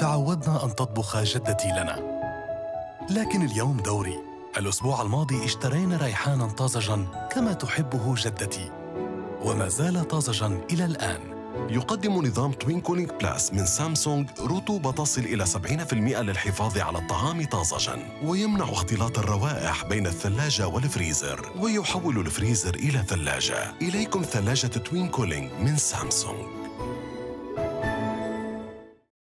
تعودنا أن تطبخ جدتي لنا. لكن اليوم دوري. الأسبوع الماضي اشترينا ريحانا طازجا كما تحبه جدتي. وما زال طازجا إلى الآن. يقدم نظام Twin Cooling Plus من سامسونج رطوبة تصل إلى 70% للحفاظ على الطعام طازجا. ويمنع اختلاط الروائح بين الثلاجة والفريزر ويحول الفريزر إلى ثلاجة. إليكم ثلاجة Twin Cooling من سامسونج.